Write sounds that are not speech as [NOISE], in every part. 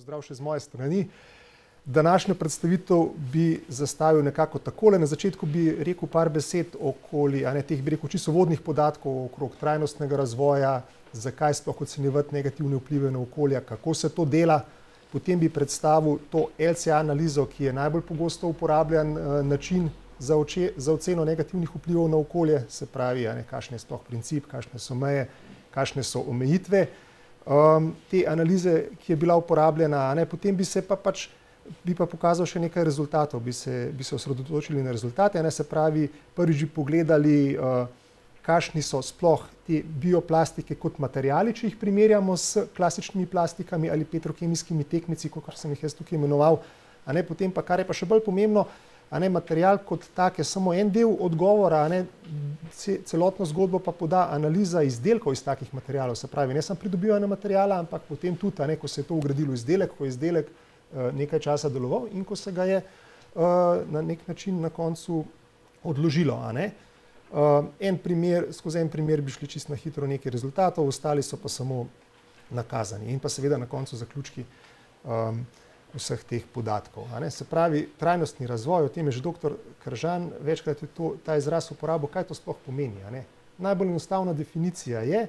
pozdrav še z moje strani. Današnjo predstavitev bi zastavil nekako takole. Na začetku bi rekel par besed okoli ne, teh, bi rekel, čisto vodnih podatkov okrog trajnostnega razvoja, zakaj sploh ocenjevati negativne vplive na okolje, kako se to dela. Potem bi predstavil to LCA analizo, ki je najbolj pogosto uporabljan uh, način za, oče, za oceno negativnih vplivov na okolje, se pravi, ne, kakšen je sploh princip, kakšne so meje, kakšne so omejitve um, te analize, ki je bila uporabljena, ne, potem bi se pa pač bi pa pokazal še nekaj rezultatov, bi se, bi se osredotočili na rezultate, ne, se pravi, prvič bi pogledali, uh, kakšni so sploh te bioplastike kot materijali, če jih primerjamo s klasičnimi plastikami ali petrokemijskimi tekmici, kot sem jih jaz tukaj imenoval, a ne, potem pa, kar je pa še bolj pomembno, a ne material kot tak je samo en del odgovora, ne celotno zgodbo pa poda analiza izdelkov iz takih materialov, se pravi, ne samo pridobivanje materijala, ampak potem tudi, ne, ko se je to ugradilo izdelek, ko je izdelek uh, nekaj časa deloval in ko se ga je uh, na nek način na koncu odložilo. Uh, en primer, skozi en primer bi šli čisto na hitro nekaj rezultatov, ostali so pa samo nakazani in pa seveda na koncu zaključki um, vseh teh podatkov. Se pravi, trajnostni razvoj, o tem je že dr. Kržan večkrat je to, ta izraz uporabil, kaj to sploh pomeni. Najbolj enostavna definicija je,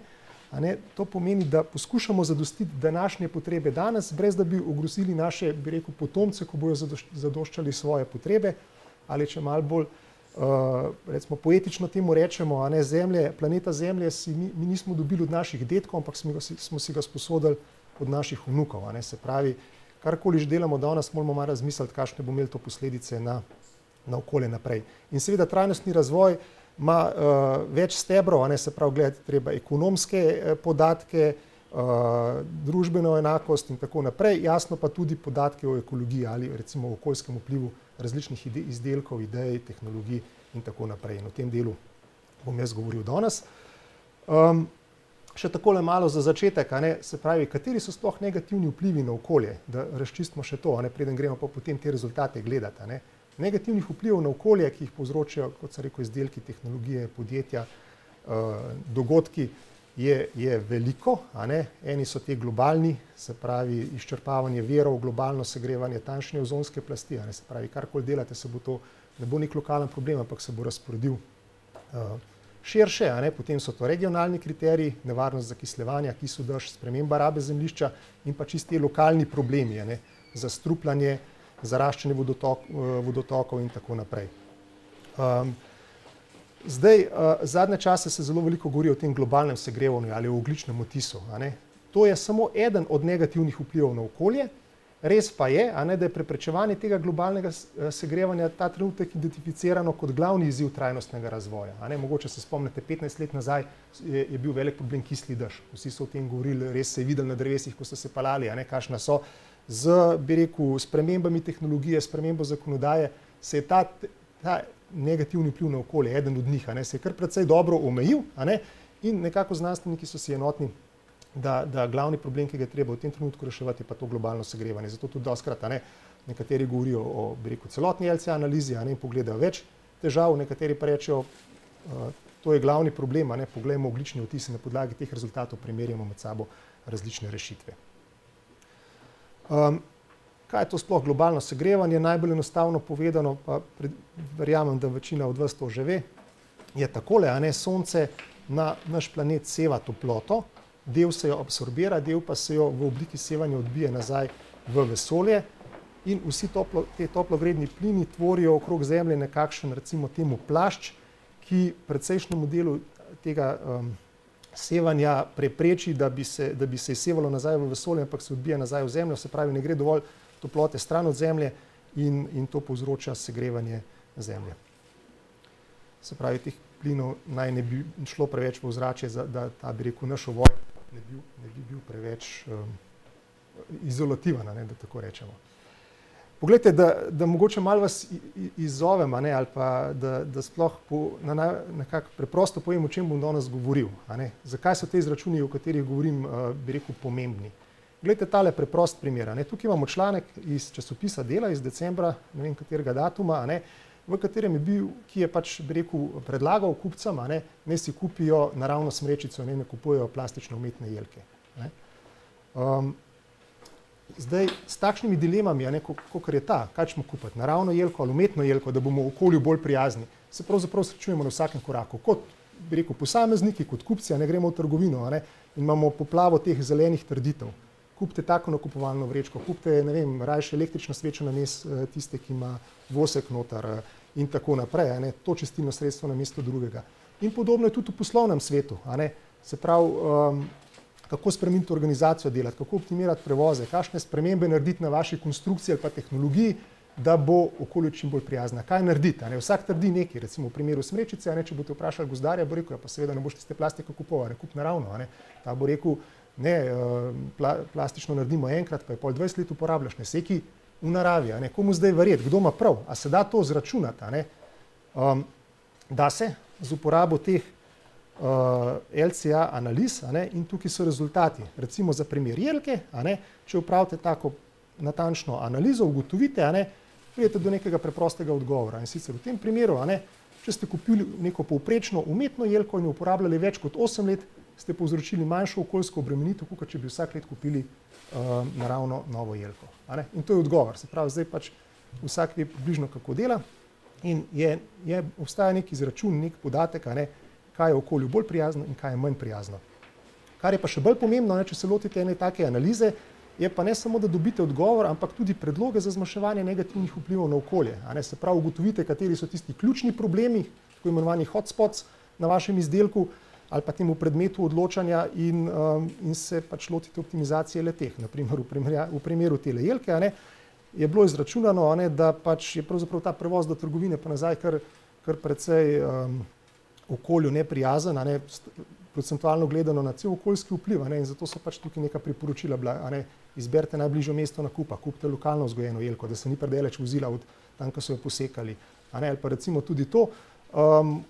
ne, to pomeni, da poskušamo zadostiti današnje potrebe danes, brez da bi ogrozili naše, bi rekel, potomce, ko bojo zadoščali svoje potrebe, ali če malo bolj uh, recimo, poetično temu rečemo, a ne zemlje, planeta Zemlje si mi, mi nismo dobili od naših detkov, ampak smo, smo si ga sposodili od naših vnukov. Se pravi, karkoli že delamo danes, moramo malo razmisliti, kakšne bo imeli to posledice na, na okolje naprej. In seveda trajnostni razvoj ima uh, več stebrov, ne se pravi, gledati treba ekonomske uh, podatke, uh, družbeno enakost in tako naprej, jasno pa tudi podatke o ekologiji ali recimo o okoljskem vplivu različnih ide izdelkov, idej, tehnologij in tako naprej. In o tem delu bom jaz govoril danes. Um, Še tako le malo za začetek, ne, se pravi, kateri so sploh negativni vplivi na okolje, da razčistimo še to, ne, preden gremo pa potem te rezultate gledati. Ne. Negativnih vplivov na okolje, ki jih povzročajo, kot se reko, izdelki, tehnologije, podjetja, uh, dogodki, je, je veliko. Eni so te globalni, se pravi, izčrpavanje verov, globalno segrevanje tanjše ozonske plasti. Se pravi, karkoli delate, se bo to, ne bo nek lokalen problem, ampak se bo razporedil. Uh, širše, ne, potem so to regionalni kriteriji, nevarnost zakislevanja, ki so daš, sprememba rabe zemljišča in pa čisti lokalni problemi, ne, zastrupljanje, zaraščanje vodotok, vodotokov in tako naprej. Um, zdaj, uh, zadnje čase se zelo veliko govori o tem globalnem segrevanju ali o ogličnem otisu. To je samo eden od negativnih vplivov na okolje, Res pa je, ne, da je preprečevanje tega globalnega eh, segrevanja ta trenutek identificirano kot glavni izziv trajnostnega razvoja. Ne, mogoče se spomnite, 15 let nazaj je, je bil velik problem kisli dež. Vsi so o tem govorili, res se je videl na drevesih, ko so se palali, kakšna so. Z, bi rekel, spremembami tehnologije, spremembo zakonodaje, se je ta, ta negativni vpliv na okolje, eden od njih, ne, se je kar precej dobro omejil ne, in nekako znanstveniki so si enotni da, da glavni problem, ki ga je treba v tem trenutku reševati, je pa to globalno segrevanje. Zato tudi doskrat ne, nekateri govorijo o reku, celotni LCA analizi ne, in pogledajo več težav, nekateri pa rečejo, uh, to je glavni problem, ne, poglejmo oglični vtis in na podlagi teh rezultatov primerjamo med sabo različne rešitve. Um, kaj je to sploh globalno segrevanje? Najbolj enostavno povedano, pa pred, verjamem, da večina od vas to že ve, je takole, a ne sonce na naš planet seva toploto, del se jo absorbira, del pa se jo v obliki sevanja odbije nazaj v vesolje in vsi toplo, te toplogredni plini tvorijo okrog Zemlje nekakšen, recimo temu, plašč, ki precejšnjemu delu tega um, sevanja prepreči, da bi, se, da bi se sevalo nazaj v vesolje, ampak se odbija nazaj v Zemljo, se pravi, ne gre dovolj toplote stran od Zemlje in, in to povzroča segrevanje Zemlje. Se pravi, teh plinov naj ne bi šlo preveč v ozračje, da ta bi rekel naš ovoj ne bi, ne bi bil preveč um, izolativen, ne, da tako rečemo. Poglejte, da, da mogoče malo vas izzovem, ne, ali pa da, da sploh po, na, nekako preprosto povem, o čem bom danes govoril. Zakaj so te izračuni, o katerih govorim, uh, bi rekel, pomembni. Glejte, tale preprost primer. Tukaj imamo članek iz časopisa Dela iz decembra, ne vem katerega datuma, ne, v katerem je bil, ki je pač rekel, predlagal kupcem, ne, ne si kupijo naravno smrečico, ne, ne kupujejo plastične umetne jelke. Ne. Um, zdaj s takšnimi dilemami, kot je ta, kaj ćemo kupiti, naravno jelko ali umetno jelko, da bomo okolju bolj prijazni, se pravzaprav srečujemo na vsakem koraku. Kot bi rekel, posamezniki, kot kupci, ne gremo v trgovino ne, in imamo poplavo teh zelenih trditev. Kupite tako nakupovalno vrečko, kupite, ne vem, rajše električno svečo na mes eh, tiste, ki ima vosek notar eh, in tako naprej, ne, to čistilno sredstvo na mesto drugega. In podobno je tudi v poslovnem svetu, se pravi, um, kako spremeniti organizacijo delati, kako optimirati prevoze, kakšne spremembe narediti na vaši konstrukciji ali pa tehnologiji, da bo okolju čim bolj prijazna. Kaj narediti? Ne? Vsak trdi nekaj, recimo v primeru smrečice, ne? če boste vprašali gozdarja, bo rekel, ja, pa seveda ne boš tiste plastike kupoval, ne kup naravno. Ne? Ta bo rekel, ne, eh, pla, plastično naredimo enkrat, pa je pol 20 let uporabljaš, ne seki v naravi. Komu zdaj verjeti, kdo ima prav? A se da to zračunati? Um, da se z uporabo teh uh, eh, LCA analiz ne, in tukaj so rezultati. Recimo za primer jelke, ne, če upravite tako natančno analizo, ugotovite, ne, pridete do nekega preprostega odgovora. In sicer v tem primeru, ne, če ste kupili neko povprečno umetno jelko in jo uporabljali več kot 8 let, ste povzročili manjšo okoljsko obremenitev, kot če bi vsak let kupili uh, naravno novo jelko. In to je odgovor. Se pravi, zdaj pač vsak ve približno, kako dela. In je, je, obstaja nek izračun, nek podatek, ne, kaj je okolju bolj prijazno in kaj je manj prijazno. Kar je pa še bolj pomembno, ne, če se lotite ene take analize, je pa ne samo, da dobite odgovor, ampak tudi predloge za zmanjševanje negativnih vplivov na okolje. Se pravi, ugotovite, kateri so tisti ključni problemi, tako imenovani hotspots na vašem izdelku ali pa temu predmetu odločanja in, um, in se pač lotite optimizacije leteh. Naprimer, v, primerja, v primeru tele jelke ne, je bilo izračunano, ne, da pač je pravzaprav ta prevoz do trgovine pa nazaj kar, kar precej um, okolju neprijazen, ne, procentualno gledano na cel okoljski vpliv, ne, in zato so pač tukaj neka priporočila bila, ne, izberite najbližje mesto nakupa, kupite lokalno vzgojeno jelko, da se ni predeleč vozila od tam, ko so jo posekali, ne, ali pa recimo tudi to, um,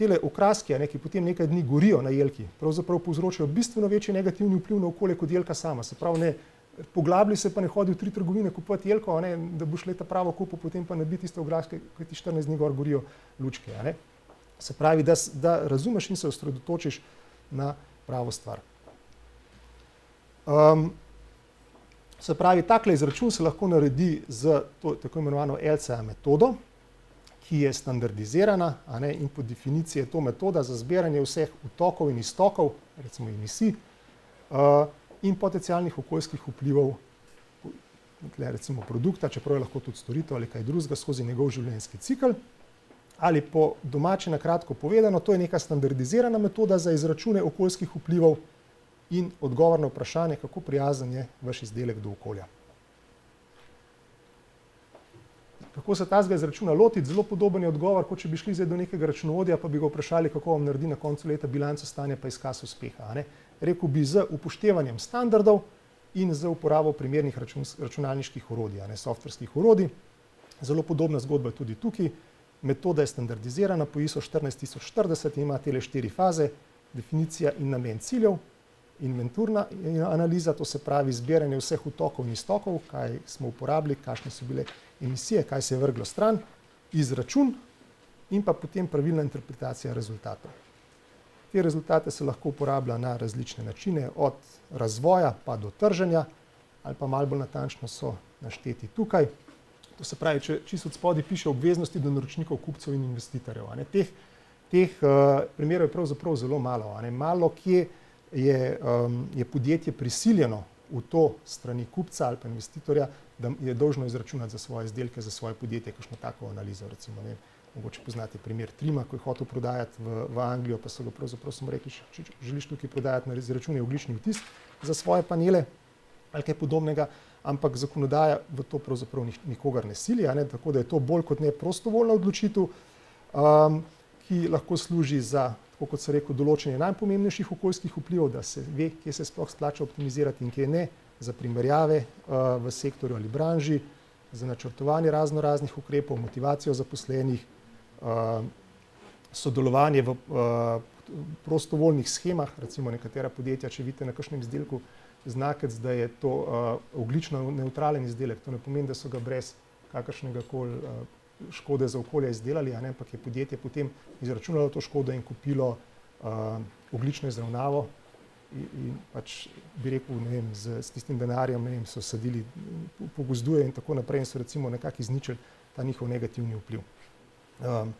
tele okraske, ne, ki potem nekaj dni gorijo na jelki, pravzaprav povzročajo bistveno večji negativni vpliv na okolje kot jelka sama, se pravi, ne, poglablji se pa ne hodi v tri trgovine kupovati jelko, ne, da boš leta pravo kupil, potem pa nabi tiste okraske, ki ti 14 dni gor gorijo lučke, ne. Se pravi, da, da razumeš in se osredotočiš na pravo stvar. Um, se pravi, takle izračun se lahko naredi z to, tako imenovano LCA metodo, ki je standardizirana ne, in po definiciji je to metoda za zbiranje vseh utokov in iztokov, recimo emisij, uh, in potencijalnih okoljskih vplivov recimo produkta, čeprav je lahko tudi storitev ali kaj drugega skozi njegov življenjski cikl ali po domače na kratko povedano, to je neka standardizirana metoda za izračune okoljskih vplivov in odgovor na vprašanje, kako prijazen je vaš izdelek do okolja. Kako se ta zga izračuna lotiti? Zelo podoben je odgovor, kot če bi šli zdaj do nekega računovodja, pa bi ga vprašali, kako vam naredi na koncu leta bilanco stanja pa izkaz uspeha. Rekl bi z upoštevanjem standardov in z uporabo primernih račun, računalniških orodij, ne softverskih orodij. Zelo podobna zgodba je tudi tukaj. Metoda je standardizirana po ISO 14040 in ima tele štiri faze, definicija in namen ciljev, inventurna analiza, to se pravi zbiranje vseh utokov in iztokov, kaj smo uporabili, kakšne so bile emisije, kaj se je vrglo stran, izračun in pa potem pravilna interpretacija rezultatov. Te rezultate se lahko uporablja na različne načine, od razvoja pa do trženja, ali pa malo bolj natančno so našteti tukaj. To se pravi, če čisto od spodaj piše obveznosti do naročnikov, kupcev in investitorjev. Teh, teh uh, primerov je pravzaprav zelo malo. Malo kje je, um, je podjetje prisiljeno v to strani kupca ali pa investitorja, da je dolžno izračunati za svoje izdelke, za svoje podjetje, kakšno tako analizo. Recimo, ne, mogoče poznate primer Trima, ko je hotel prodajati v, v Anglijo, pa so ga pravzaprav samo rekli, če želiš tukaj prodajati na izračune oglični vtis za svoje panele ali kaj podobnega ampak zakonodaja v to pravzaprav nikogar ne sili, ne? tako da je to bolj kot ne prostovoljna odločitev, um, ki lahko služi za, kot se rekel, določenje najpomembnejših okoljskih vplivov, da se ve, kje se sploh splača optimizirati in kje ne, za primerjave uh, v sektorju ali branži, za načrtovanje razno raznih ukrepov, motivacijo zaposlenih, uh, sodelovanje v uh, prostovoljnih schemah, recimo nekatera podjetja, če vidite na kakšnem izdelku, znakec, da je to oglično neutralen izdelek. To ne pomeni, da so ga brez kakršnega koli škode za okolje izdelali, ampak je podjetje potem izračunalo to škodo in kupilo uh, oglično izravnavo in pač bi rekel, ne vem, z, s tistim denarjem, ne vem, so sadili pogozduje in tako naprej in so recimo nekako izničili ta njihov negativni vpliv. Um,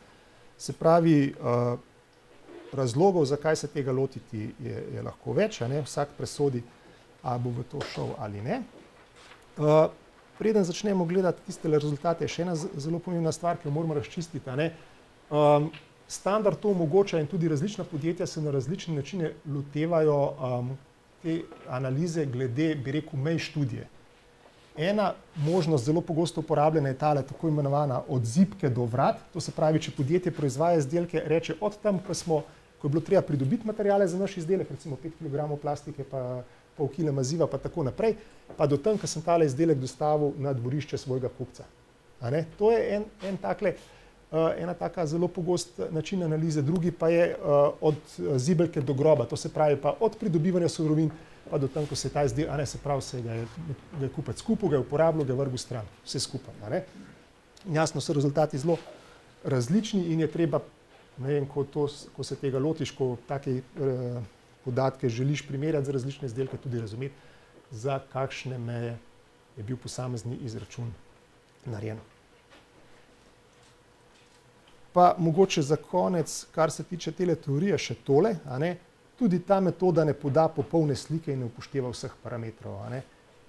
se pravi, uh, razlogov, zakaj se tega lotiti, je, je lahko več, ne? vsak presodi, a bo v to šel ali ne. Uh, preden začnemo gledati tiste rezultate, je še ena zelo pomembna stvar, ki jo moramo razčistiti. Um, standard to omogoča in tudi različna podjetja se na različne načine lotevajo um, te analize glede, bi rekel, mej študije. Ena možnost, zelo pogosto uporabljena, je ta tako imenovana od zipke do vrat. To se pravi, če podjetje proizvaja izdelke, reče od tam, ko, smo, ko je bilo treba pridobiti materijale za naš izdelek, recimo 5 kg plastike, pa pol kile maziva, pa tako naprej, pa do tam, ko sem tale izdelek dostavil na dvorišče svojega kupca. To je en, en takle, uh, ena taka zelo pogost način analize, drugi pa je uh, od zibelke do groba, to se pravi pa od pridobivanja surovin pa do tam, ko se je ta izdelek, a ne se pravi, se ga je, ga je kupec kupil, ga je uporabljal, ga je vrgel stran, vse skupaj. Jasno so rezultati zelo različni in je treba, ne vem, ko, to, ko se tega lotiš, ko take eh, podatke želiš primerjati za različne izdelke, tudi razumeti, za kakšne meje je bil posamezni izračun narejen. Pa mogoče za konec, kar se tiče te teorije, še tole, a ne, tudi ta metoda ne poda popolne slike in ne upošteva vseh parametrov.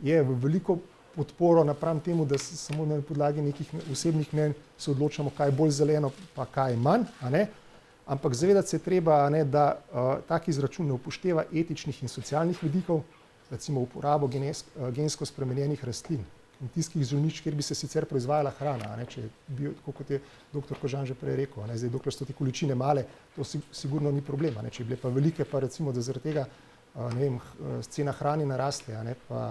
Je v veliko podporo napram temu, da se samo na podlagi nekih osebnih mnen se odločamo, kaj je bolj zeleno, pa kaj je manj. Ampak zavedati se je treba, ne, da uh, tak izračun ne upošteva etičnih in socialnih vidikov, recimo uporabo genes, uh, gensko spremenjenih rastlin kmetijskih zemljišč, kjer bi se sicer proizvajala hrana. Ne, če bi, kot je dr. Kožan že prej rekel, ne, zdaj, dokler so te količine male, to si, sigurno ni problema. Ne, če bi bile pa velike, pa recimo, da zaradi tega ne vem, cena hrane naraste, ne, pa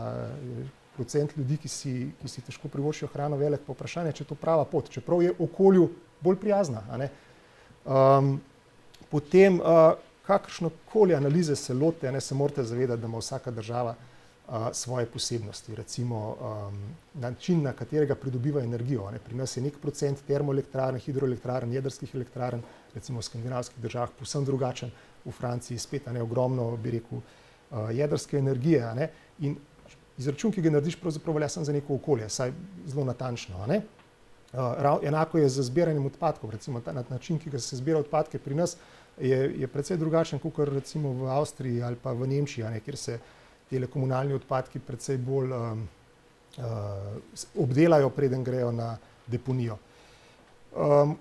procent ljudi, ki si, ki si težko privoščijo hrano, velik pa vprašanje, če je to prava pot, čeprav je okolju bolj prijazna. Um, potem, uh, kakršno koli analize se lote, ne se morate zavedati, da ima vsaka država svoje posebnosti, recimo um, način, na katerega pridobiva energijo. Ne. Pri nas je nek procent termoelektrarn, hidroelektrarn, jedrskih elektrarn, recimo v skandinavskih državah, povsem drugačen, v Franciji spet ne ogromno, bi rekel, uh, jedrske energije. Ne. In izračun, ki ga narediš, pravzaprav velja samo za neko okolje, saj zelo natančno. Ne. Uh, enako je z zbiranjem odpadkov, recimo ta način, ki ga se zbira odpadke pri nas, je, je precej drugačen, kot recimo v Avstriji ali pa v Nemčiji, ne, kjer se te komunalni odpadki precej bolj um, uh, obdelajo, preden grejo na deponijo. Um,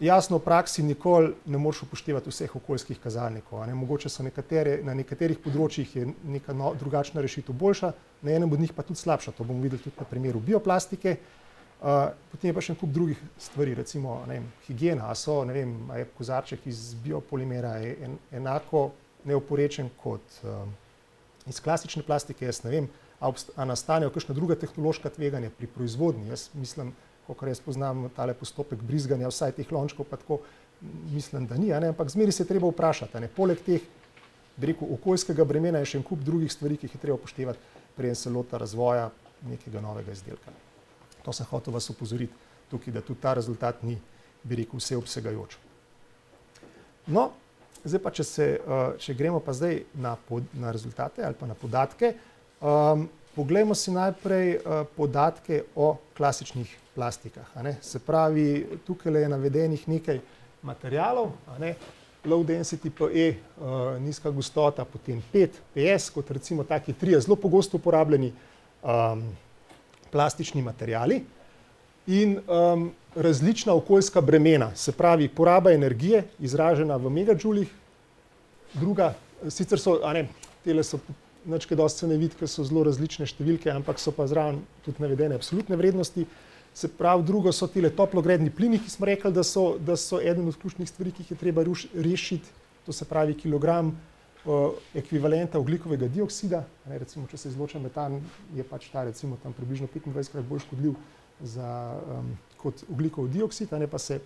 jasno, v praksi nikoli ne moreš upoštevati vseh okoljskih kazalnikov. Ne? Mogoče so nekatere, na nekaterih področjih je neka no, drugačna rešitev boljša, na enem od njih pa tudi slabša. To bomo videli tudi na primeru bioplastike. Uh, potem je pa še en kup drugih stvari, recimo vem, higiena, a so, ne vem, a je kozarček iz biopolimera en, enako neoporečen kot um, iz klasične plastike, jaz ne vem, ali nastanejo kakšna druga tehnološka tveganja pri proizvodnji. Jaz mislim, kot jaz poznam tale postopek brizganja vsaj teh lončkov, pa tako mislim, da ni, ampak zmeri se treba vprašati. Ne? Poleg teh, bi rekel, okoljskega bremena je še en kup drugih stvari, ki jih je treba upoštevati, preden se lota razvoja nekega novega izdelka. To sem hotel vas upozoriti tukaj, da tudi ta rezultat ni, bi rekel, vseobsegajoč. No, Zdaj pa, če, se, uh, če gremo pa zdaj na, pod, na rezultate ali pa na podatke, um, poglejmo si najprej uh, podatke o klasičnih plastikah. Se pravi, tukaj je navedenih nekaj materijalov, low density PE, uh, nizka gostota, potem 5 PS, kot recimo taki tri zelo pogosto uporabljeni um, plastični materijali in um, različna okoljska bremena, se pravi poraba energije izražena v megajoulih, druga, sicer so, a ne, tele so nečke dosti se ne vidi, ker so zelo različne številke, ampak so pa zraven tudi navedene absolutne vrednosti. Se pravi, drugo so tele toplogredni plini, ki smo rekli, da so, da so eden od ključnih stvari, ki jih je treba rešiti, to se pravi kilogram ekvivalenta oglikovega dioksida. Ne, recimo, če se izloča metan, je pač ta recimo tam približno 25 krat bolj škodljiv za, um, kot oglikov dioksid, a ne pa se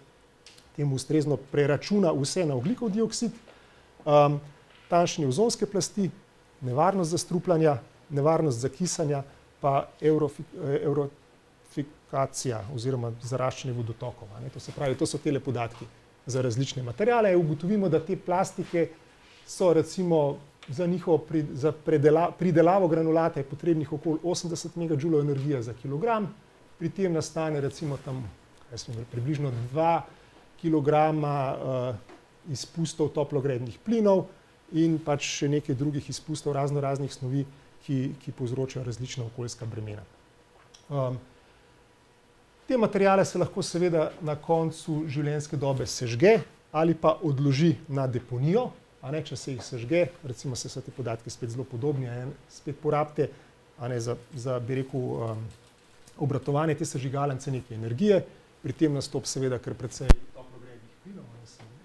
temu ustrezno preračuna vse na oglikov dioksid. Um, tanjšanje ozonske plasti, nevarnost zastrupljanja, nevarnost zakisanja, pa eurofikacija oziroma zaraščanje vodotokov. To se pravi, to so tele podatki za različne materijale. Ugotovimo, da te plastike so recimo za, njihovo, za predela, pridelavo granulata je potrebnih okoli 80 MJ energije za kilogram, pri tem nastane recimo tam, smo, približno 2 kg uh, izpustov toplogrednih plinov in pač še nekaj drugih izpustov razno raznih snovi, ki, ki povzročajo različna okoljska bremena. Um, te materijale se lahko seveda na koncu življenjske dobe sežge ali pa odloži na deponijo, a ne, če se jih sežge, recimo se so te podatki spet zelo podobni, a ne, spet porabite, a ne, za, za bi rekel, um, obratovanje te sežigalence neke energije, pri tem nastop seveda kar precej toplogrednih plinov,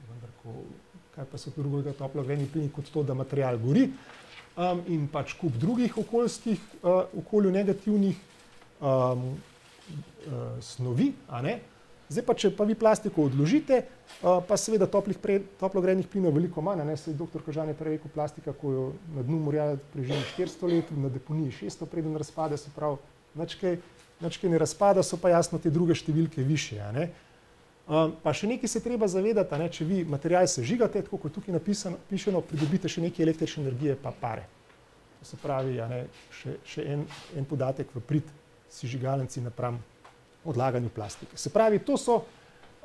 vendar ko, kaj pa so drugega toplogrednih plini kot to, da material gori, um, in pač kup drugih okoljskih, uh, okolju negativnih um, uh, snovi. Zdaj pa, če pa vi plastiko odložite, pa seveda toplih pre, toplogrednih plinov veliko manj. Ne? Se je dr. Kažan je prej rekel, plastika, ko jo na dnu morja preživi 400 let, na deponiji 600, preden razpade, se pravi, načkaj, načkaj ne razpada, so pa jasno te druge številke više. Um, pa še nekaj se treba zavedati, ne? če vi material sežigate, tako kot tukaj napisano, pišeno, pridobite še nekaj električne energije, pa pare. To se pravi, ne, še, še en, en podatek v prid sežigalnici napram odlaganju plastike. Se pravi, to so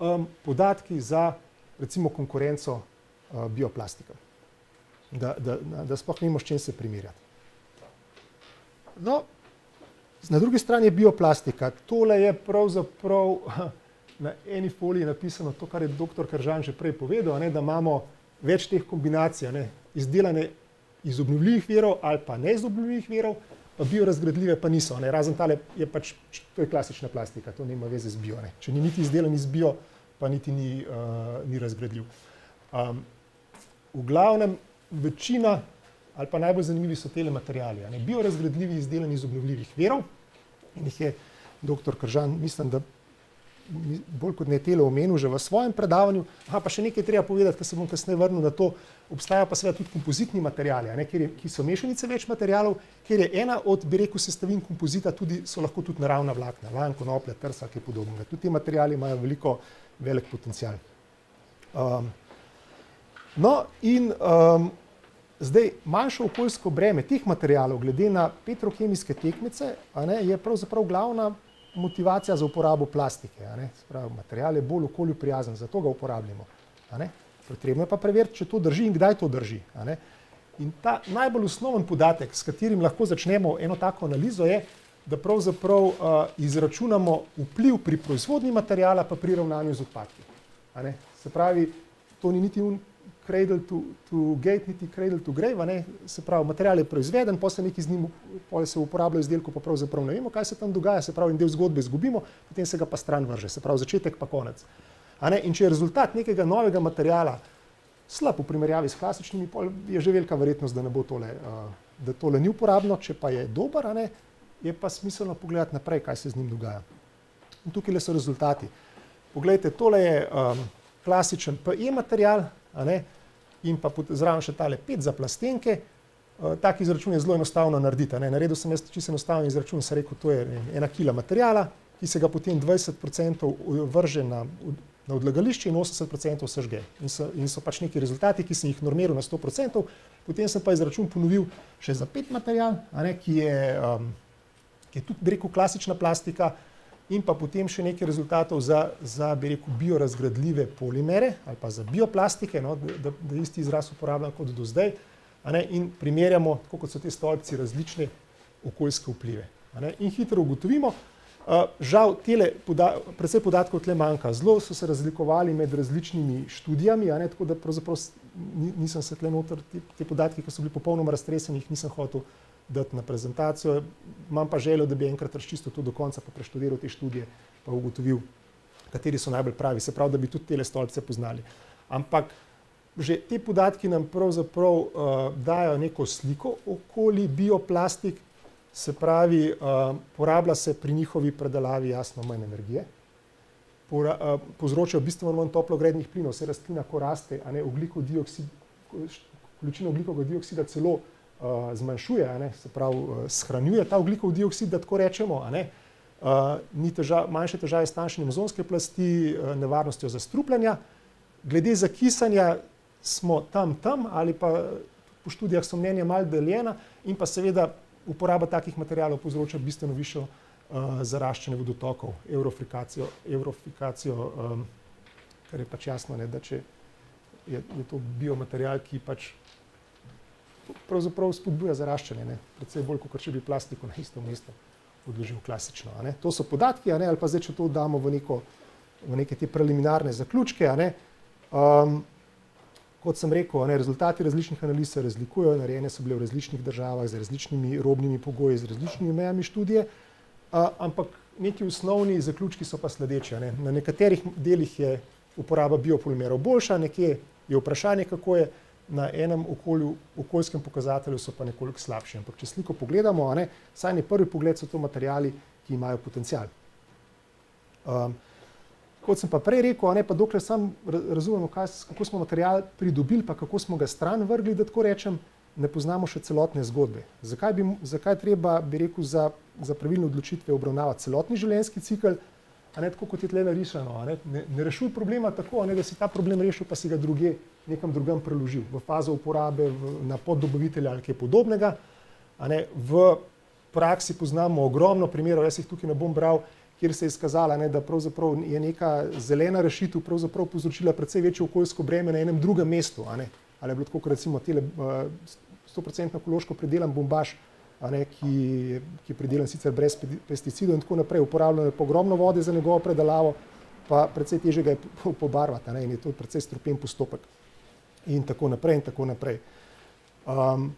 um, podatki za recimo konkurenco uh, bioplastika, da, da, da sploh nimo s čem se primerjati. No, na drugi strani je bioplastika. Tole je pravzaprav [LAUGHS] na eni foliji napisano to, kar je dr. Kržan že prej povedal, ne, da imamo več teh kombinacij, ne, izdelane iz obnovljivih verov ali pa ne iz obnovljivih verov, biorazgradljive pa niso. Ne? Razen tale je pač, to je klasična plastika, to nima veze z bio. Ne? Če ni niti izdelan iz bio, pa niti ni, uh, ni razgradljiv. Um, v glavnem večina ali pa najbolj zanimivi so tele materijali. Biorazgradljivi izdelani iz obnovljivih verov in jih je dr. Kržan, mislim, da bolj kot ne telo omenil že v svojem predavanju. Aha, pa še nekaj treba povedati, ker se bom kasneje vrnil na to. Obstajajo pa seveda tudi kompozitni materijali, ne, je, ki so mešanice več materijalov, ker je ena od, bi rekel, sestavin kompozita, tudi, so lahko tudi naravna vlakna, van, konoplja, trsa, kaj podobnega. Tudi ti materijali imajo veliko, velik potencial. Um, no in um, zdaj manjšo okoljsko breme teh materijalov, glede na petrokemijske tekmice, ne, je pravzaprav glavna motivacija za uporabo plastike. Spravi, material je bolj okolju prijazen, zato ga uporabljamo. Potrebno je pa preveriti, če to drži in kdaj to drži. In ta najbolj osnoven podatek, s katerim lahko začnemo eno tako analizo, je, da pravzaprav uh, izračunamo vpliv pri proizvodnji materijala pa pri ravnanju z odpadki. Se pravi, to ni niti cradle to, to gate, niti cradle to grave, ne? se pravi, material je proizveden, potem neki z njim se uporablja izdelko, pa pravzaprav ne vemo, kaj se tam dogaja, se pravi, in del zgodbe izgubimo, potem se ga pa stran vrže, se pravi, začetek pa konec. In če je rezultat nekega novega materijala slab v primerjavi s klasičnimi, je že velika verjetnost, da ne bo tole, da tole ni uporabno, če pa je dober, ne, je pa smiselno pogledati naprej, kaj se z njim dogaja. In tukaj le so rezultati. Poglejte, tole je um, klasičen PE material, in pa zraven še tale pet za plastenke. Uh, tak izračun je zelo enostavno narediti. Naredil sem jaz čisto enostaven izračun, sem rekel, to je ena kila materijala, ki se ga potem 20% vrže na, na odlagališče in 80% sežge. In so, in so pač neki rezultati, ki sem jih normiral na 100%, potem sem pa izračun ponovil še za pet materijal, ne, ki, je, um, ki je tudi, rekel, klasična plastika, in pa potem še nekaj rezultatov za, za bi rekel, biorazgradljive polimere ali pa za bioplastike, no, da, da isti izraz uporabljam kot do zdaj, ne, in primerjamo, tako kot so te stolpci, različne okoljske vplive. Ne, in hitro ugotovimo, uh, žal, tele, poda, predvsej podatkov tle manjka, zelo so se razlikovali med različnimi študijami, ne, tako da pravzaprav nisem se tle noter, te, te podatke, ki so bili popolnoma raztreseni, jih nisem hotel dati na prezentacijo. Imam pa željo, da bi enkrat razčistil to do konca, pa preštudiral te študije, pa ugotovil, kateri so najbolj pravi. Se pravi, da bi tudi te stolpce poznali. Ampak že te podatki nam pravzaprav uh, dajo neko sliko okoli bioplastik, se pravi, uh, porablja se pri njihovi predelavi jasno manj energije. Pora, uh, povzročajo bistveno manj toplogrednih plinov, se rastlina, ko raste, a ne ogliko dioksid, količina oglikovega dioksida celo uh, uh, zmanjšuje, ne, se pravi, uh, shranjuje ta ugljikov dioksid, da tako rečemo. Uh, ni težav, manjše težave s tanjšanjem ozonske plasti, uh, nevarnostjo zastrupljanja. Glede zakisanja smo tam, tam ali pa po študijah so mnenja mal deljena in pa seveda uporaba takih materijalov povzroča bistveno višjo uh, zaraščanje vodotokov, eurofikacijo, eurofikacijo um, kar je pač jasno, ne, da če je, je to biomaterial, ki pač pravzaprav spodbuja zaraščanje, ne, predvsej bolj, kot če bi plastiko na isto mesto odložil klasično. To so podatki, ali pa zdaj, če to damo v, neko, v neke te preliminarne zaključke. Um, kot sem rekel, ne, rezultati različnih analiz se razlikujejo, narejene so bile v različnih državah, z različnimi robnimi pogoji, z različnimi mejami študije, uh, ampak neki osnovni zaključki so pa sledeči. Ne. Na nekaterih delih je uporaba biopolimerov boljša, nekje je vprašanje, kako je na enem okolju, okoljskem pokazatelju, so pa nekoliko slabši. Ampak, če sliko pogledamo, ne, saj na prvi pogled so to materijali, ki imajo potencial. Um, kot sem pa prej rekel, ne, pa dokler sam razumemo, kaj, kako smo material pridobili, pa kako smo ga stran vrgli, da tako rečem, ne poznamo še celotne zgodbe. Zakaj, bi, zakaj treba, bi rekel, za, za pravilne odločitve obravnavati celotni življenjski cikl, ne tako, kot je tle narisano. Ne, ne, ne rešuj problema tako, ne, da si ta problem rešil, pa si ga druge, nekam drugam preložil, v fazo uporabe, v, na poddobavitelja ali kaj podobnega. Ne, v praksi poznamo ogromno primerov, jaz jih tukaj ne bom bral, kjer se je izkazala, ne, da je neka zelena rešitev povzročila precej večje okoljsko breme na enem drugem mestu. Ali je bilo tako, kot recimo tele, 100% ekološko predelan bombaž, ne, ki, ki je pridelan sicer brez pesticidov in tako naprej, uporabljeno je ogromno vode za njegovo predelavo, pa precej teže ga je pobarvati ne, in je to precej strupen postopek. In tako naprej in tako naprej. Um,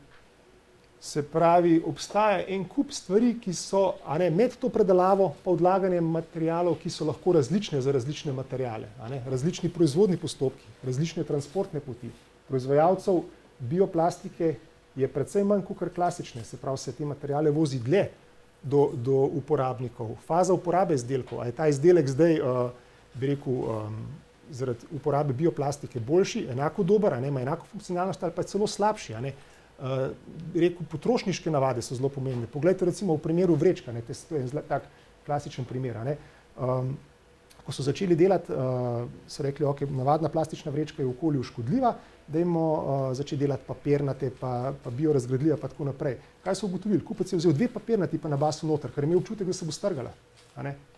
se pravi, obstaja en kup stvari, ki so ne, med to predelavo pa odlaganjem materijalov, ki so lahko različne za različne materijale. Različni proizvodni postopki, različne transportne poti. Proizvajalcev bioplastike je predvsem manj kot klasične, se pravi, se te materijale vozi dlje do, do uporabnikov. Faza uporabe izdelkov, ali je ta izdelek zdaj, uh, bi rekel, um, zaradi uporabe bioplastike boljši, enako dober, ne, ima enako funkcionalnost ali pa je celo slabši. Uh, rekel, potrošniške navade so zelo pomembne. Poglejte, recimo v primeru vrečka, ne, to je zelo tak klasičen primer. Um, ko so začeli delati, uh, so rekli, da okay, je navadna plastična vrečka v okolju škodljiva, da jim uh, začeti delati papirnate, pa, pa biorazgradljive, pa tako naprej. Kaj so ugotovili? Kupec je vzel dve papirnati, pa na basu noter, ker je imel občutek, da se bo strgala.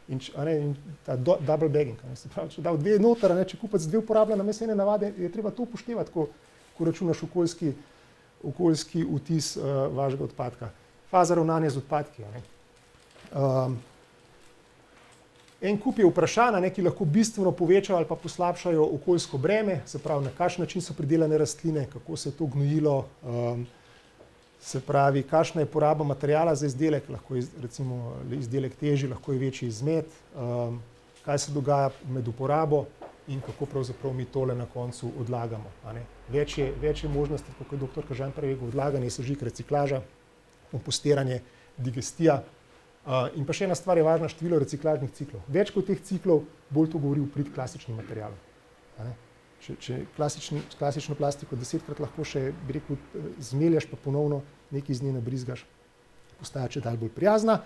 In, ne, in ta do, double bagging. Se pravi, če da dve noter, ne, če kupec dve uporablja na mesene navade, je treba to upoštevati, ko, ko računaš okoljski, okoljski vtis uh, vašega odpadka. Faza ravnanja z odpadki. Um, En kup je vprašanja, ki lahko bistveno povečajo ali pa poslabšajo okoljsko breme, se pravi, na kakšen način so pridelane rastline, kako se je to gnojilo, um, se pravi, kakšna je poraba materijala za izdelek, lahko je recimo, izdelek težji, lahko je večji izmed, um, kaj se dogaja med uporabo in kako pravzaprav mi tole na koncu odlagamo. Več je, več je možnosti, kot je dr. Kažan prej rekel, odlaganje, sežig, reciklaža, kompostiranje, digestija. In pa še ena stvar je važna, število reciklažnih ciklov. Več kot teh ciklov, bolj to govori v prid klasičnim materialom. Če, če klasični, klasično plastiko desetkrat lahko še, bi rekel, zmeljaš, pa ponovno nekaj iz nje nabrizgaš, postaja če dalj bolj prijazna.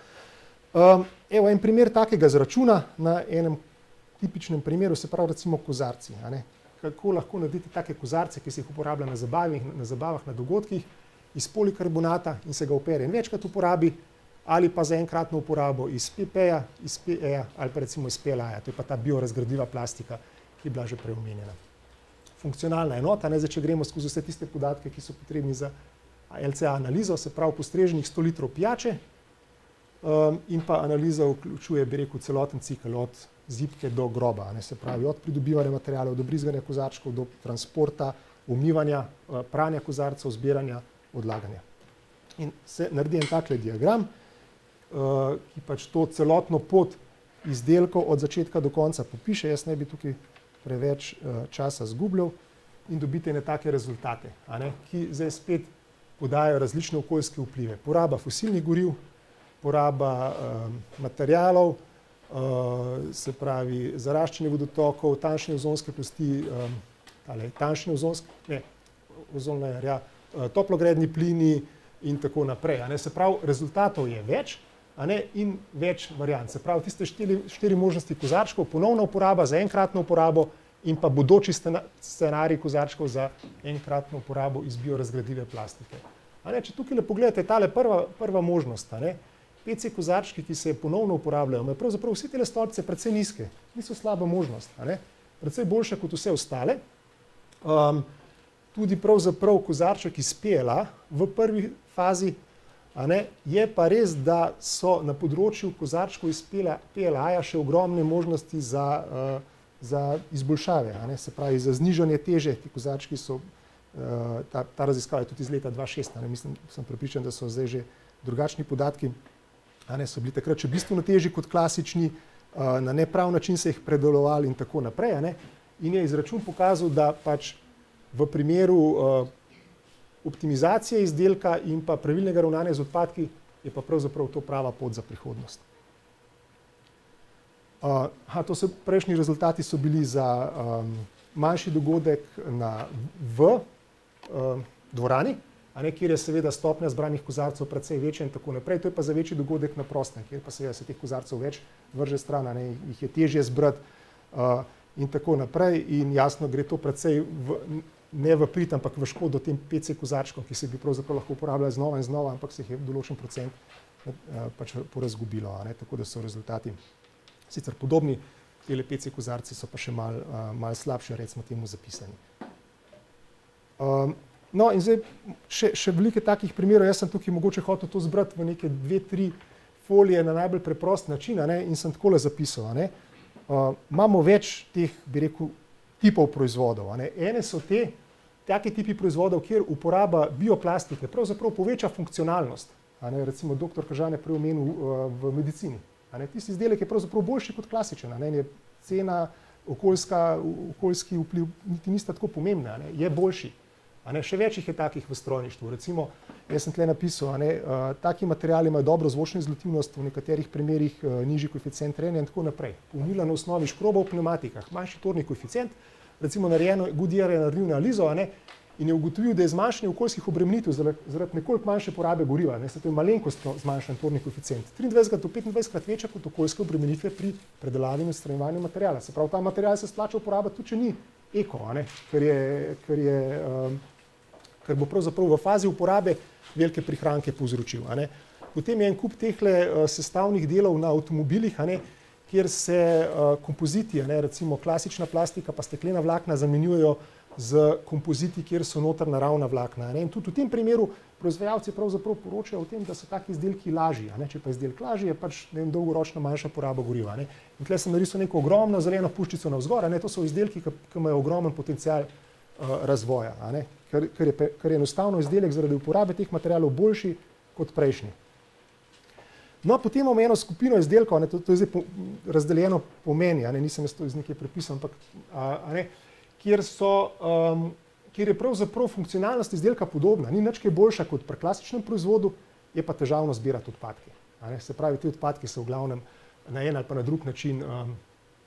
Um, evo en primer takega zračuna na enem tipičnem primeru, se pravi recimo kozarci. Kako lahko narediti take kozarce, ki se jih uporablja na zabavah, na, zabavah, na dogodkih, iz polikarbonata in se ga opere in večkrat uporabi, ali pa za enkratno uporabo iz PP-ja, iz PE-ja ali pa recimo iz PLA-ja, to je pa ta biorazgradiva plastika, ki je bila že preomenjena. Funkcionalna enota, ne zdaj, če gremo skozi vse tiste podatke, ki so potrebni za LCA analizo, se pravi postreženih 100 litrov pijače um, in pa analiza vključuje, bi rekel, celoten cikl od zipke do groba, se pravi od pridobivanja materijalov, do brizganja kozarčkov, do transporta, umivanja, uh, pranja kozarcev, zbiranja, odlaganja. In se naredi en takle diagram, Eh, ki pač to celotno pot izdelkov od začetka do konca popiše, jaz ne bi tukaj preveč uh, časa zgubljal in dobite ne take rezultate, ne, ki zdaj spet podajo različne okoljske vplive. Poraba fosilnih goriv, poraba uh, materijalov, uh, se pravi zaraščanje vodotokov, tanjšanje ozonske plasti, um, tale, tanjšanje ozonske, ne, ozonne, ja, uh, toplogredni plini in tako naprej. Ne, se pravi, rezultatov je več, in več variant. Se pravi, tiste štiri, štiri možnosti kozarčkov, ponovna uporaba za enkratno uporabo, in pa bodoči scenarij kozarčkov za enkratno uporabo iz biorazgradljive plastike. Ne, če tukaj le pogledate, tale prva, prva možnost, ne, PC kozarčki, ki se ponovno uporabljajo, imajo pravzaprav vse te stolpce precej nizke, niso slaba možnost, ne, precej boljše kot vse ostale. Um, tudi pravzaprav kozarček iz PLA v prvi fazi, je pa res, da so na področju kozarčkov iz PLA-ja še ogromne možnosti za uh, za izboljšave, se pravi za znižanje teže. Ti kozarčki so, uh, ta, ta raziskava je tudi iz leta 2006, ne, mislim, sem pripričan, da so zdaj že drugačni podatki, ne, so bili takrat še bistveno težji kot klasični, uh, na neprav način se jih predelovali in tako naprej. In je izračun pokazal, da pač v primeru uh, optimizacije izdelka in pa pravilnega ravnanja z odpadki je pa pravzaprav to prava pot za prihodnost. Uh, ha, to so prejšnji rezultati so bili za um, manjši dogodek na, v uh, dvorani, ne, kjer je seveda stopnja zbranih kozarcev precej večja in tako naprej. To je pa za večji dogodek na prostem, kjer pa seveda se teh kozarcev več vrže stran, ne, jih je težje zbrati uh, in tako naprej. In jasno gre to precej v, ne v prid, ampak v škodo tem PC kozarčkom, ki se bi pravzaprav lahko uporabljali znova in znova, ampak se jih je določen procent uh, pač porazgubilo. Tako da so rezultati sicer podobni, ti lepeci kozarci so pa še malo mal slabše, recimo temu zapisani. Um, no in zdaj še, še veliko takih primerov, jaz sem tukaj mogoče hotel to zbrati v neke dve, tri folije na najbolj preprost način ne, in sem takole zapisal. Ne. Uh, imamo več teh, bi rekel, tipov proizvodov. Ne. Ene so te, take tipi proizvodov, kjer uporaba bioplastike pravzaprav poveča funkcionalnost. Ne, recimo dr. Kažan je prej omenil uh, v medicini. Tisti izdelek je pravzaprav boljši kot klasičen. Je cena, okoljska, okoljski vpliv niti nista tako pomembna, ne? je boljši. Še več jih je takih v strojništvu. Recimo, jaz sem tle napisal, ne, uh, taki materiali imajo dobro zvočno izolativnost, v nekaterih primerjih uh, nižji koeficient trenja in tako naprej. Povnila na osnovi škrobov v pneumatikah, manjši torni koeficient, recimo narejeno, Goodyear je naredil analizo, in je ugotovil, da je zmanjšanje okoljskih obremenitev zaradi nekoliko manjše porabe goriva, ne, to je malenkostno zmanjšan torni koeficient, 23 do 25 krat večja kot okoljske obremenitve pri predelavi in odstranjevanju materijala. Se pravi, ta material se splača uporabiti tudi, če ni eko, ne, ker, je, ker, je, um, ker bo pravzaprav v fazi uporabe velike prihranke povzročil. Potem je en kup teh uh, sestavnih delov na avtomobilih, ne, kjer se uh, kompoziti, ne, recimo klasična plastika pa steklena vlakna zamenjujejo z kompoziti, kjer so noter naravna vlakna. Ne? In tudi v tem primeru proizvajalci pravzaprav poročajo o tem, da so taki izdelki lažji. Če pa izdelek lažji, je pač vem, dolgoročno manjša poraba goriva. Ne? In tukaj sem narisal neko ogromno zeleno puščico na vzgor, to so izdelki, ki, ki imajo ogromen potencial uh, razvoja, ker, ker, je, ker je enostavno izdelek zaradi uporabe teh materijalov boljši kot prejšnji. No, potem imamo eno skupino izdelkov, to, to je zdaj po, razdeljeno po meni, nisem jaz to iz nekaj prepisal, ampak a, a ne, kjer, so, um, kjer je pravzaprav funkcionalnost izdelka podobna, ni nič boljša kot pri klasičnem proizvodu, je pa težavno zbirati odpadke. Se pravi, te odpadke so v glavnem na en ali pa na drug način, um,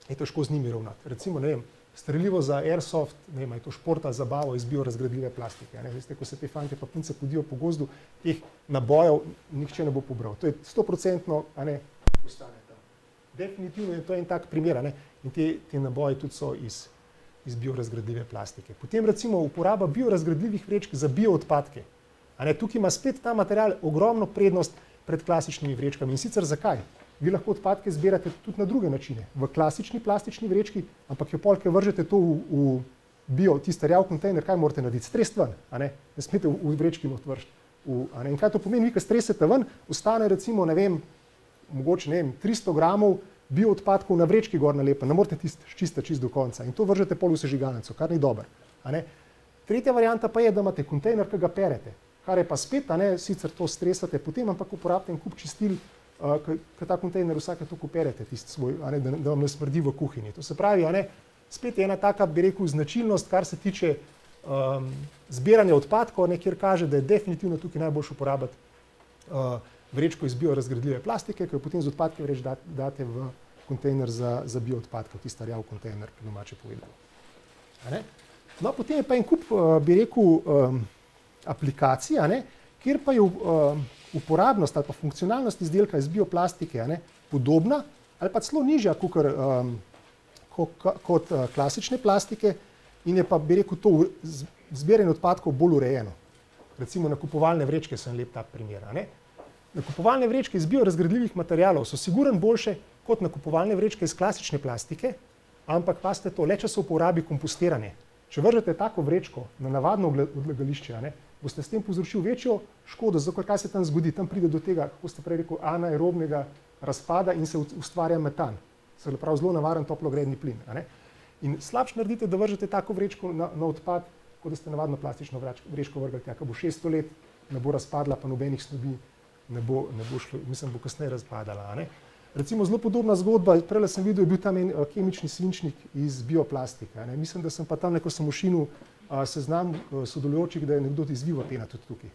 je težko z njimi ravnati. Recimo, ne vem, streljivo za airsoft, ne vem, je to športa, zabavo iz biorazgradljive plastike. Veste, ko se te fanke pa punce podijo po gozdu, teh nabojev nihče ne bo pobral. To je stoprocentno, a ne, ostane tam. Definitivno je to en tak primer, ne? in te, te naboje tudi so iz iz biorazgradljive plastike. Potem recimo uporaba biorazgradljivih vrečk za bioodpadke. Ne, tukaj ima spet ta material ogromno prednost pred klasičnimi vrečkami. In sicer zakaj? Vi lahko odpadke zbirate tudi na druge načine. V klasični plastični vrečki, ampak jo polke vržete to v, v bio, tisti rjav kontejner, kaj morate narediti? Strest ven, a ne? Ne smete v, v vrečki not vršiti. In kaj to pomeni? Vi, ko stresete ven, ostane recimo, ne vem, mogoče, ne vem, 300 gramov bio odpadkov na vrečki gor nalepa, ne morete čistiti čist do konca in to vržete pol v sežigalnico, kar ni dobro. Tretja varianta pa je, da imate kontejner, ki ga perete, kar je pa spet, a ne sicer to stresate potem, ampak uporabite en kup čistil, uh, ki ta kontejner vsake toliko perete, svoj, ne, da, da vam ne smrdi v kuhinji. To se pravi, ne, spet je ena taka, bi rekel, značilnost, kar se tiče um, zbiranja odpadkov, ne, kjer kaže, da je definitivno tukaj najboljše uporabiti uh, vrečko iz biorazgradljive plastike, ki jo potem z odpadke vreč date v kontejner za, za bioodpadke, v tisti rjav kontejner, ki domače povedal. No, potem je pa en kup, eh, bi rekel, um, aplikacij, kjer pa je um, uporabnost ali pa funkcionalnost izdelka iz bioplastike ne, podobna ali pa celo nižja, kot um, kot klasične plastike in je pa, bi rekel, to zbiranje odpadkov bolj urejeno. Recimo nakupovalne vrečke sem lep tak primer. Nakupovalne vrečke iz biorazgradljivih materijalov so siguren boljše kot nakupovalne vrečke iz klasične plastike, ampak pa ste to, le če se uporabi kompostiranje. Če vržete tako vrečko na navadno odlagališče, boste s tem povzročili večjo škodo, zato kaj se tam zgodi. Tam pride do tega, kako ste prej rekel, anaerobnega razpada in se ustvarja metan. Se pravi zelo navaren toplogredni plin. In slabš naredite, da vržete tako vrečko na, na odpad, kot da ste navadno plastično vrečko vrgli, ki bo 600 let, ne bo razpadla, pa nobenih snovi ne bo, ne bo šlo, mislim, bo kasneje razpadala. Recimo zelo podobna zgodba, prej sem videl, je bil tam en kemični svinčnik iz bioplastike. Mislim, da sem pa tam neko samošinu seznam sodelujočih, da je nekdo iz Vivotena tudi tukaj.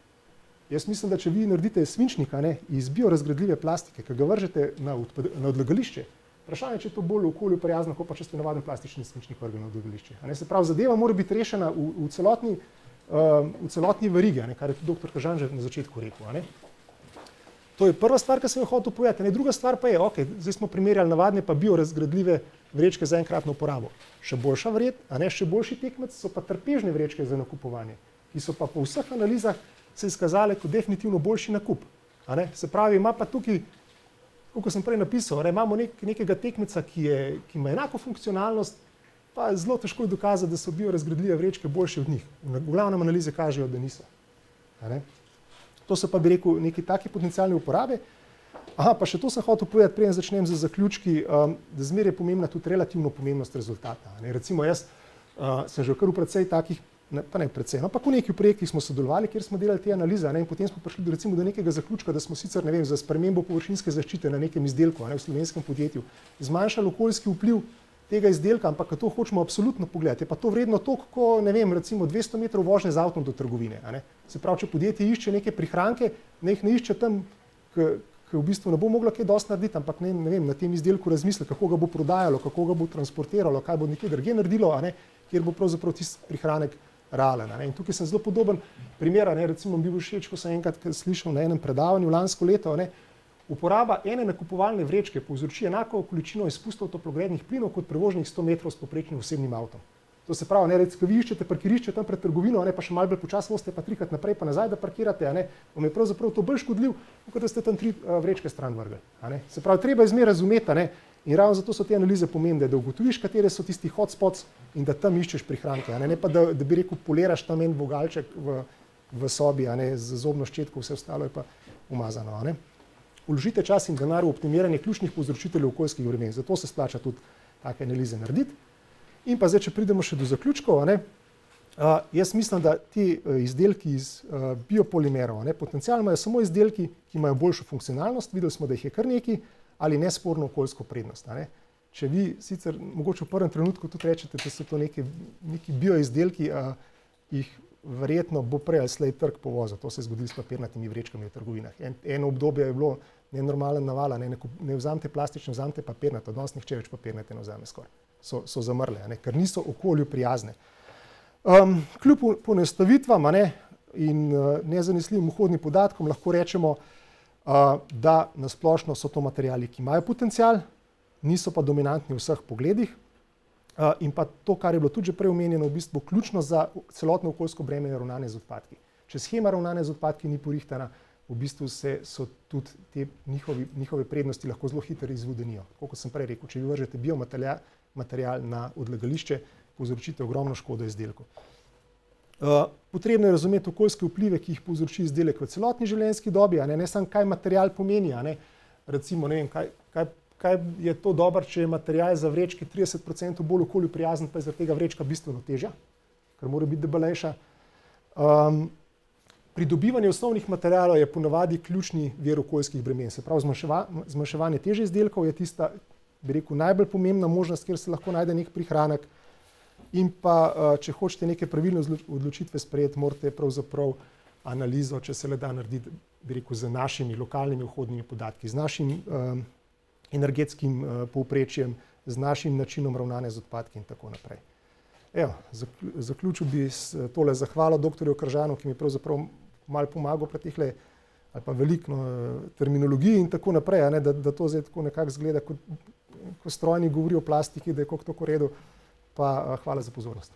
Jaz mislim, da če vi naredite svinčnika ne, iz biorazgradljive plastike, ki ga vržete na, na odlagališče, vprašanje, če je to bolj okolju prijazno, kot pa če ste navaden plastični svinčnik vrgli na odlagališče. Se pravi, zadeva mora biti rešena v, v celotni, uh, v celotni verigi, kar je tudi dr. Kažan že na začetku rekel. To je prva stvar, ki sem jo hotel povedati. Druga stvar pa je, ok, zdaj smo primerjali navadne pa biorazgradljive vrečke za enkratno uporabo. Še boljša vred, a ne še boljši tekmec so pa trpežne vrečke za nakupovanje, ki so pa po vseh analizah se izkazale kot definitivno boljši nakup. Se pravi, ima pa tukaj, kot sem prej napisal, ne, imamo nek, nekega tekmeca, ki, je, ki ima enako funkcionalnost, pa je zelo težko dokazati, da so biorazgradljive vrečke boljše od njih. V glavnem analize kažejo, da niso. To so pa, bi rekel, neki taki potencijalni uporabe. Aha, pa še to sem hotel povedati, preden začnem z zaključki, um, da zmeraj je pomembna tudi relativno pomembnost rezultata. Ne, recimo jaz uh, sem že kar v precej takih, ne, pa ne precej, pa v nekih projektih smo sodelovali, kjer smo delali te analize ne, in potem smo prišli do, recimo, do nekega zaključka, da smo sicer, vem, za spremembo površinske zaščite na nekem izdelku, ne, v slovenskem podjetju, zmanjšali okoljski vpliv tega izdelka, ampak to hočemo absolutno pogledati. Je pa to vredno toliko, kot ne vem, recimo 200 metrov vožnje z avtom do trgovine. Se pravi, če podjetje išče neke prihranke, ne jih ne išče tam, ki v bistvu ne bo moglo kaj dosti narediti, ampak ne, ne vem, na tem izdelku razmisli, kako ga bo prodajalo, kako ga bo transportiralo, kaj bo nekje drugje naredilo, ne, kjer bo pravzaprav tisti prihranek realen. In tukaj sem zelo podoben primer, ne, recimo bi bil všeč, ko sem enkrat slišal na enem predavanju lansko leto, ne, Uporaba ene nakupovalne vrečke povzroči enako količino izpustov toplogrednih plinov kot prevoženih 100 metrov s poprečnim osebnim avtom. To se pravi, ne recimo, vi iščete parkirišče tam pred trgovino, ne pa še malo bolj počasno, ste pa trikrat naprej, pa nazaj, da parkirate, ne, vam je pravzaprav to bolj škodljiv, kot da ste tam tri uh, vrečke stran vrgli. Se pravi, treba je zmeraj razumeti, ne, in ravno zato so te analize pomembne, da ugotoviš, katere so tisti hotspots in da tam iščeš prihranke, ne, ne pa da, da bi rekel, poliraš tam en vogalček v, v sobi, a ne z zobno ščetko, vse ostalo je pa umazano. A ne vložite čas in denar v optimiranje ključnih povzročiteljev okoljskih vremen. Zato se splača tudi take analize narediti. In pa zdaj, če pridemo še do zaključkov, ne, uh, jaz mislim, da ti uh, izdelki iz uh, biopolimerov, ne, potencialno imajo samo izdelki, ki imajo boljšo funkcionalnost, videli smo, da jih je kar neki, ali nesporno okoljsko prednost. Ne. Če vi sicer mogoče v prvem trenutku tudi rečete, da so to neki, neki bioizdelki, uh, jih verjetno bo prej ali slej trg povozil. To se je zgodilo s papirnatimi vrečkami v trgovinah. En, eno obdobje je bilo nenormalen naval, ne, ne, ne vzamete plastične, vzamete papirnate, danes nihče več papirnate ne vzame skoraj. So, so zamrle, ne, ker niso okolju prijazne. Um, kljub ponestavitvam in uh, nezanesljivim vhodnim podatkom lahko rečemo, uh, da nasplošno so to materijali, ki imajo potencial, niso pa dominantni v vseh pogledih. Uh, in pa to, kar je bilo tudi prej omenjeno, v bistvu ključno za celotno okoljsko breme ravnanje z odpadki. Če schema ravnanja z odpadki ni porihtana, v bistvu se so tudi te njihovi, njihove prednosti lahko zelo hitro izvodenijo. Kot sem prej rekel, če vi vržete biomaterial na odlagališče, povzročite ogromno škodo izdelku. Uh, potrebno je razumeti okoljske vplive, ki jih povzroči izdelek v celotni življenjski dobi, ne, ne samo kaj material pomeni. Ne. Recimo, ne vem, kaj, kaj kaj je to dobro, če je material za vrečke 30% bolj okolju prijazen, pa je zaradi tega vrečka bistveno težja, ker mora biti debelejša. Um, pridobivanje osnovnih materijalov je ponavadi ključni vir okoljskih bremen. Se pravi, zmanjševa, zmanjševanje teže izdelkov je tista, bi rekel, najbolj pomembna možnost, kjer se lahko najde nek prihranek. In pa, uh, če hočete neke pravilne odločitve sprejeti, morate pravzaprav analizo, če se le da narediti, bi rekel, z našimi lokalnimi vhodnimi podatki, z našim um, energetskim uh, povprečjem, z našim načinom ravnanja z odpadki in tako naprej. Evo, zaključil bi s tole zahvalo dr. Kržanu, ki mi je pravzaprav malo pomagal pri teh ali pa veliko no, terminologiji in tako naprej, ne, da, da to zdaj tako nekako zgleda kot ko strojni govori o plastiki, da je kot to v redu. Pa hvala za pozornost.